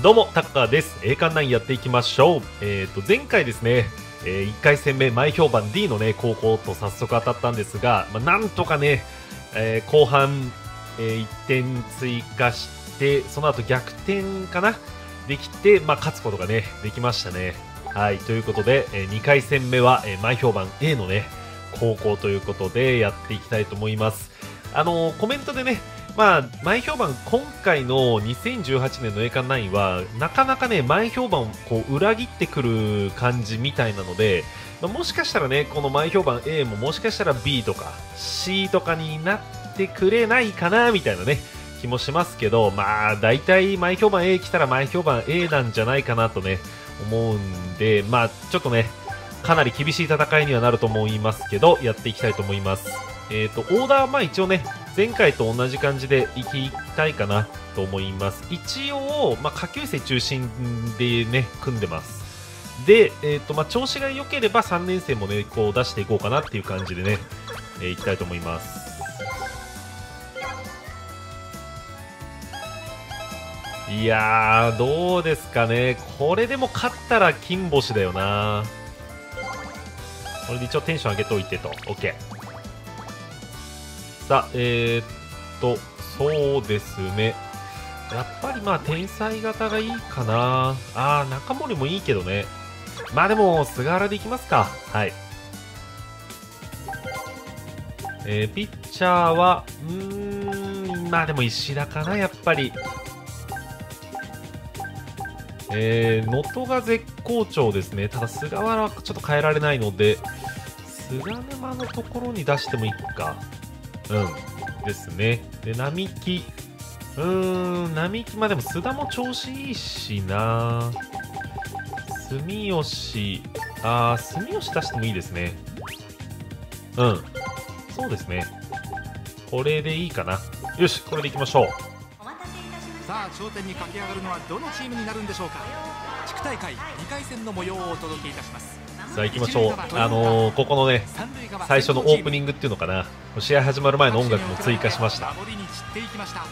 どうも、タッカーです。栄冠9やっていきましょう。えっ、と、前回ですね、え1回戦目、前評判 D のね、高校と早速当たったんですが、まあ、なんとかね、えー後半、え1点追加して、その後逆転かな？できて、まあ、勝つことがね、できましたね。はい、ということで、え2回戦目は、えー前評判 A のね、高校ということでやっていきたいと思います。あのーコメントでね、まあ、前評判、今回の2018年の栄冠9は、なかなかね、前評判をこう裏切ってくる感じみたいなので、まあもしかしたらね、この前評判 A ももしかしたら B とか C とかになってくれないかな、みたいなね、気もしますけど、まあ、大体前評判 A 来たら前評判 A なんじゃないかなとね、思うんで、まあ、ちょっとね、かなり厳しい戦いにはなると思いますけど、やっていきたいと思います。えっ、と、オーダーまあ一応ね、前回と同じ感じでいきたいかなと思います。一応、まあ、下級生中心でね、組んでます。で、えっ、と、まあ、調子が良ければ3年生もね、こう出していこうかなっていう感じでね、えーいきたいと思います。いや、どうですかね。これでも勝ったら金星だよな。これで一応テンション上げといてと。OK。さあ、えー、っと、そうですね。やっぱりまあ、天才型がいいかな。あー、中森もいいけどね。まあでも、菅原でいきますか。はい。えー、ピッチャーは、うーん、まあでも石田かな、やっぱり。えー、能登が絶好調ですね。ただ、菅原はちょっと変えられないので、菅沼のところに出してもいいか。うん。ですね。で、並木。うーん、並木、まあでも須田も調子いいしな。住吉。あー、住吉出してもいいですね。うん。そうですね。これでいいかな。よし、これでいきましょう。さあ頂点に駆け上がるのはどのチームになるんでしょうか地区大会2回戦の模様をお届けいたしますさあ行きましょう。あのー、ここのね、最初のオープニングっていうのかな。試合始まる前の音楽も追加しました。守りに散っていきました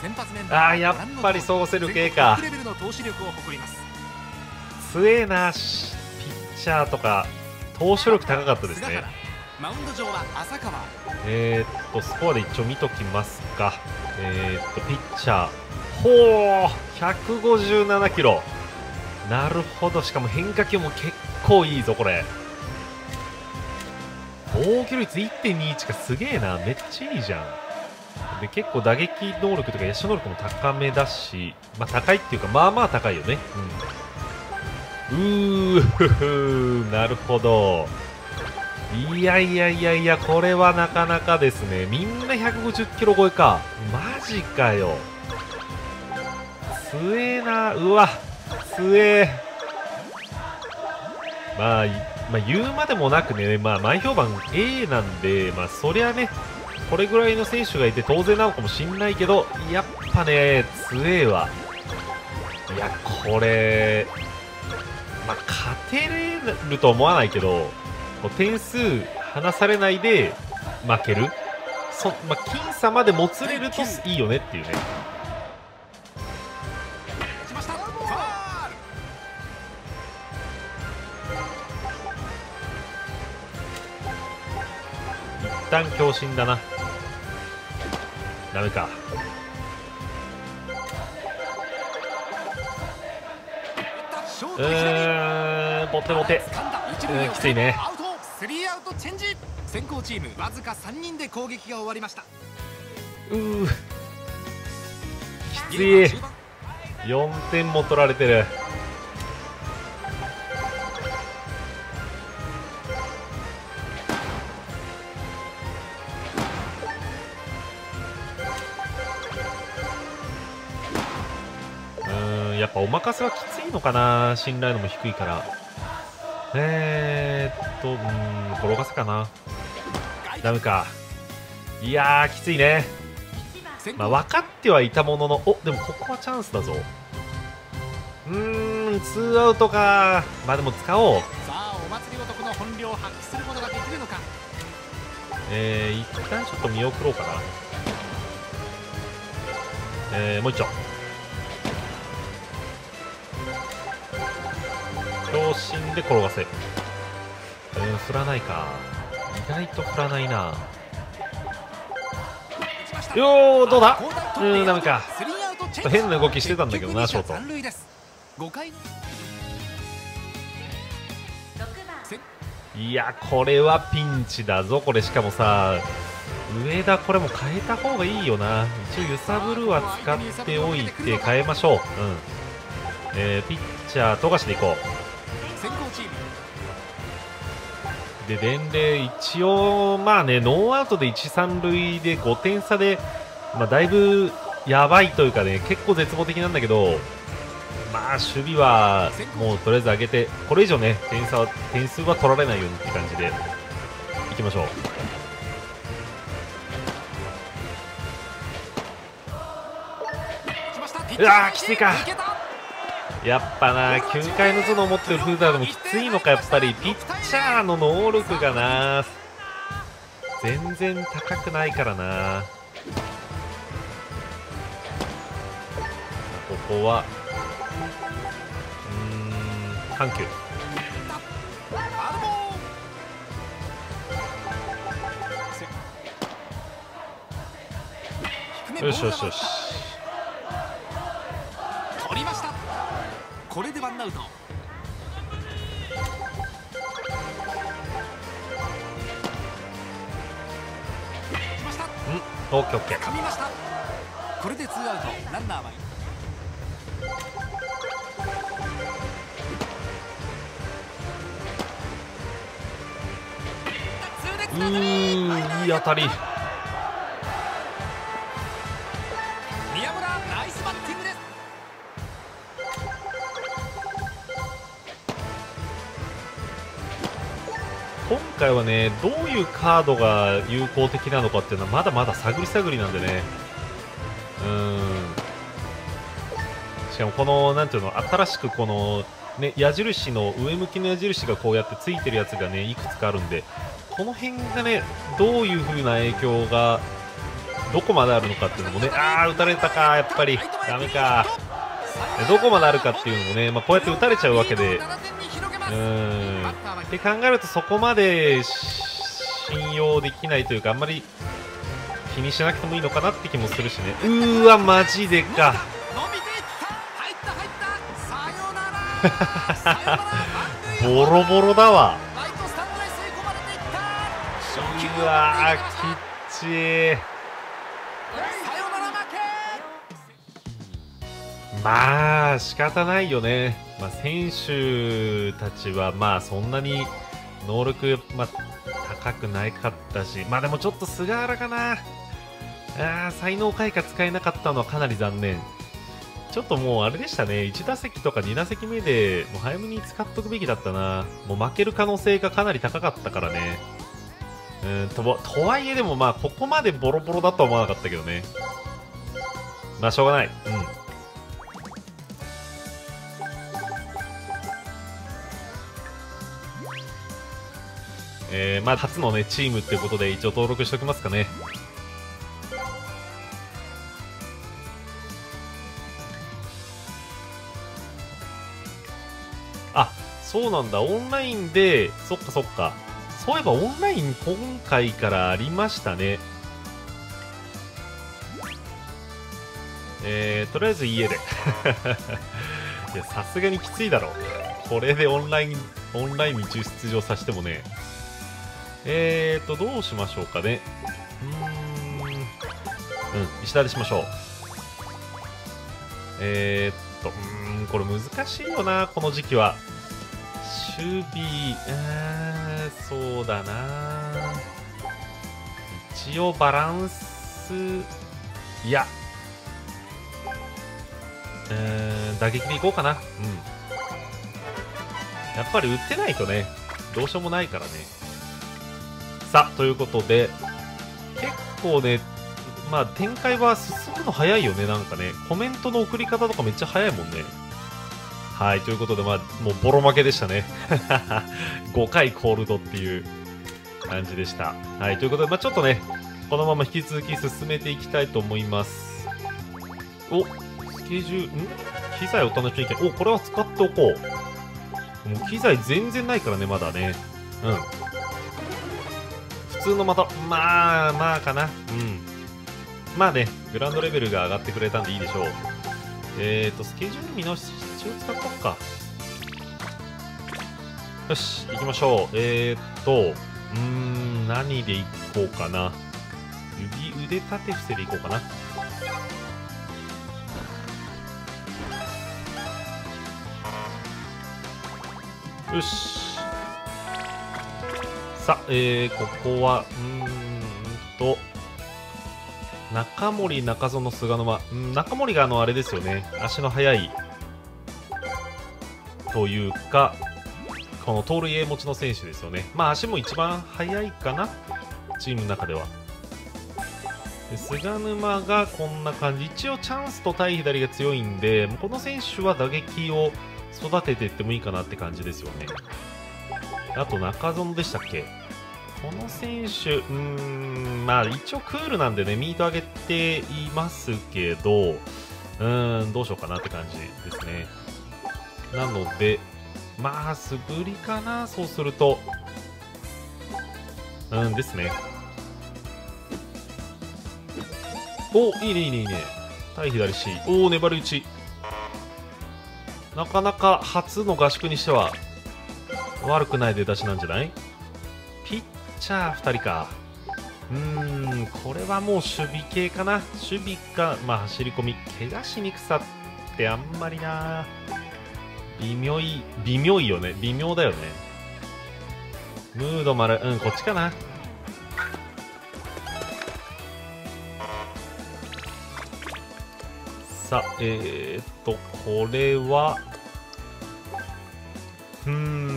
先発メンバーはあやっぱりそうせる系か強えな、ピッチャーとか、投手力高かったですね。えー、っと、スコアで一応見ときますか。えー、っと、ピッチャー。ほー !157 キロ。なるほど。しかも変化球も結構いいぞ、これ。防御率1.21かすげえな。めっちゃいいじゃん。で、結構打撃能力とか野手能力も高めだし、まあ高いっていうか、まあまあ高いよね。うん。うーなるほど。いやいやいやいや、これはなかなかですね。みんな150キロ超えか。マジかよ。強えな。うわ、強え。まあ、いまあ、言うまでもなくね、まあ、前評判 A なんで、まあ、そりゃね、これぐらいの選手がいて当然なのかもしんないけど、やっぱね、強えわ。いや、これ、まあ、勝てると思わないけど、こう点数離されないで負けるそ、まあ、僅差までもつれるといいよねっていうね旦強振だな。ダメか。うんボテボテ。う塁んきついね。スリーアウトチェンジ。先行チームわずか3人で攻撃が終わりました。うー。きつい。ゲームは中盤4点も取られてるぱお任せはきついのかな信頼度も低いからえー、っとうーん転がせかなダメかいやーきついねまあ、分かってはいたものの、おでもここはチャンスだぞ。うーん、ツーアウトか。まあでも使おう。さあお祭り男の本領を発揮することができるのかえー、一旦ちょっと見送ろうかな。えー、もう一丁。心で転がせ。うん振らないか。意外と振らないな。よーどうだ？うんダメか。ちょっと変な動きしてたんだけどなショート。5回いやこれはピンチだぞこれ。しかもさ上田これも変えた方がいいよな。一応揺さぶるは使っておいて変えましょう。うん。えー、ピッチャー富樫でいこうで伝令一応まあねノーアウトで1、3塁で5点差で、まあ、だいぶやばいというかね結構絶望的なんだけどまあ守備はもうとりあえず上げてこれ以上ね点差点数は取られないようにって感じでいきましょう。うわーきついかやっぱな9回の頭脳持ってるフーザーでもきついのかやっぱり。ピッチャーの能力がな全然高くないからな。ここはうん緩急。よしよしよし。これでワンアウト。うんオッケーオッケー。噛みました。これでツーアウト。ランナーはうーんいい当たり回はねどういうカードが有効的なのかっていうのはまだまだ探り探りなんでね。うん。しかもこのなんていうの新しくこのね矢印の上向きの矢印がこうやってついてるやつがねいくつかあるんでこの辺がねどういう風な影響がどこまであるのかっていうのもねあー打たれたかやっぱり。ダメか。どこまであるかっていうのもね、まあ、こうやって打たれちゃうわけで。うん。って考えるとそこまで信用できないというかあんまり気にしなくてもいいのかなって気もするしね。うーわマジでか。ボロボロだわ。うわーきっちー。まあ仕方ないよね、まあ、選手たちはまあそんなに能力、まあ、高くないかったしまあでもちょっと菅原かな。あ才能開花使えなかったのはかなり残念。ちょっともうあれでしたね。1打席とか2打席目でもう早めに使っとくべきだったな。もう負ける可能性がかなり高かったからね。うんとはとはいえでもまあここまでボロボロだとは思わなかったけどね。まあしょうがない。うん。えー、まあ初のねチームっていうことで一応登録しておきますかね。あそうなんだ。オンラインでそっかそっか。そういえばオンライン今回からありましたね。えー、とりあえず家で。いやさすがにきついだろ。これでオンラインオンラインに出場させてもね。えーとどうしましょうかね。うん。うん石田でしましょう。えーっとうんこれ難しいよなこの時期は。守備。えーそうだな。一応バランス。いや。えー打撃でいこうかな。うん。やっぱり打ってないとねどうしようもないからね。さということで結構ねまあ展開は進むの早いよねなんかね。コメントの送り方とかめっちゃ早いもんね。はいということでまあもうボロ負けでしたね。5回コールドっていう感じでした。はいということでまあちょっとねこのまま引き続き進めていきたいと思います。おスケジュールん？機材お楽しみ券おこれは使っておこう。もう機材全然ないからねまだね。うん。通の的まあまあかな。うん。まあねグランドレベルが上がってくれたんでいいでしょう。えーとスケジュール見直し一応使っとくか。よし行きましょう。えーとうーん何でいこうかな。指腕立て伏せでいこうかな。よし。さあ、えー、ここはうーんと中森中園菅沼。中森があのあれですよね。足の速いというかこの盗塁 A 持ちの選手ですよね。まあ足も一番速いかな。チームの中では。で菅沼がこんな感じ。一応チャンスと対左が強いんでこの選手は打撃を育てていってもいいかなって感じですよね。あと中園でしたっけ？この選手、うーん、まあ一応クールなんでね、ミート上げていますけど、うーん、どうしようかなって感じですね。なので、まあ素振りかな、そうすると。うんですね。おいいね、いいね、いいね。対左 C。おお、粘り打ち。なかなか初の合宿にしては悪くない出だしなんじゃない？ピッチャー2人か。うーんこれはもう守備系かな。守備か、まあ、走り込み。怪我しにくさってあんまりな。微妙い微妙いよね。微妙だよね。ムード丸うんこっちかな。さあえー、っとこれはうーん。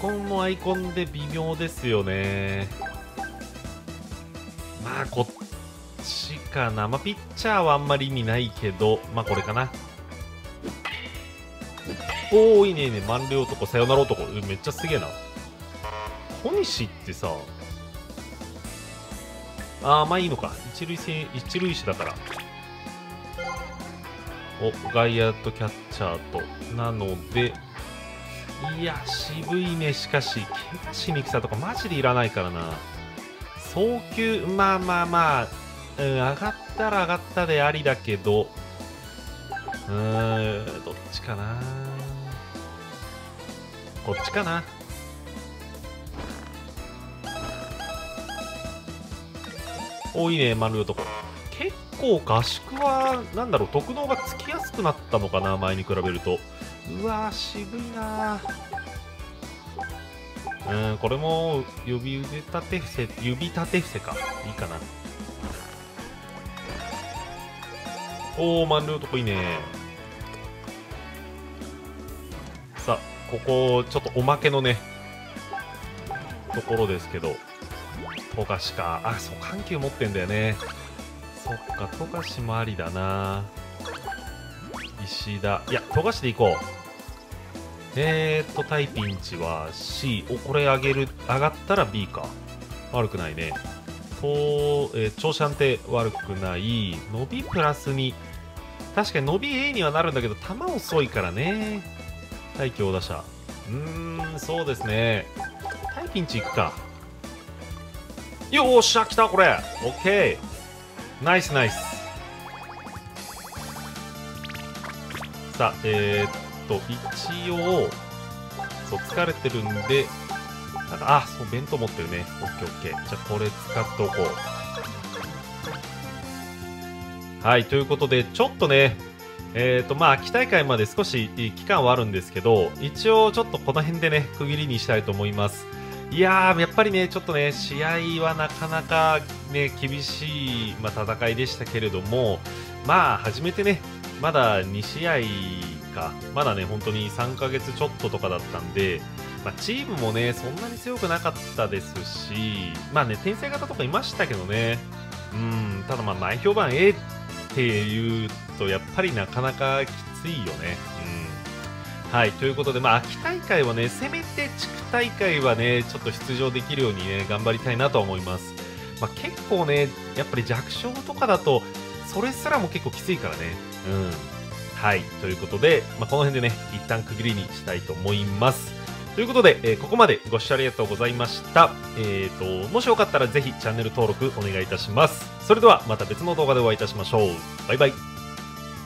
コンもアイコンで微妙ですよね。まあこっちかな。まあピッチャーはあんまり意味ないけどまあこれかな。おおいいねいいね。満塁男。さよなら男。めっちゃすげえな。小西ってさああまあいいのか。一塁線一塁手だから。お外野とキャッチャーと。なのでいや渋いねしかし。怪我しにくさとかマジでいらないからな。送球まあまあまあ、うん、上がったら上がったでありだけど。うーんどっちかな。こっちかな。おいいね丸い男。結構合宿はなんだろう特能がつきやすくなったのかな前に比べると。うわ渋いなうんこれも指腕立て伏せ指立て伏せか。いいかな。おお満塁男いいね。さあここちょっとおまけのねところですけど。富樫か。あそう緩急持ってんだよね。そっか富樫もありだな。石田。いや富樫でいこう。えーっと対ピンチは C おこれ上げる上がったら B か。悪くないね。と、えー、長射安定悪くない。伸びプラスに。確かに伸び A にはなるんだけど球遅いからね。対強打者。うーんそうですね。対ピンチいくか。よーしゃ来たこれ。オッケー。ナイスナイス。さあえー、っと一応そう疲れてるんでなんかあそう弁当持ってるね。オッケーオッケー。じゃあこれ使っておこう。はいということでちょっとねえーとまあ、秋大会まで少し期間はあるんですけど一応ちょっとこの辺でね区切りにしたいと思います。いやーやっぱりねちょっとね試合はなかなかね厳しい、まあ、戦いでしたけれどもまあ初めてねまだ2試合かまだね本当に3ヶ月ちょっととかだったんで、まあ、チームもねそんなに強くなかったですしまあね転生型とかいましたけどねうんただまあ前評判 A っていうとやっぱりなかなかきついよね。うん、はいということで、まあ、秋大会はねせめて地区大会はねちょっと出場できるようにね頑張りたいなと思います。まあ、結構ねやっぱり弱小とかだとそれすらも結構きついからね。うんはいということで、まあ、この辺でね一旦区切りにしたいと思いますということで、えーここまでご視聴ありがとうございました。えーと、もしよかったらぜひチャンネル登録お願いいたします。それではまた別の動画でお会いいたしましょう。バイバイ。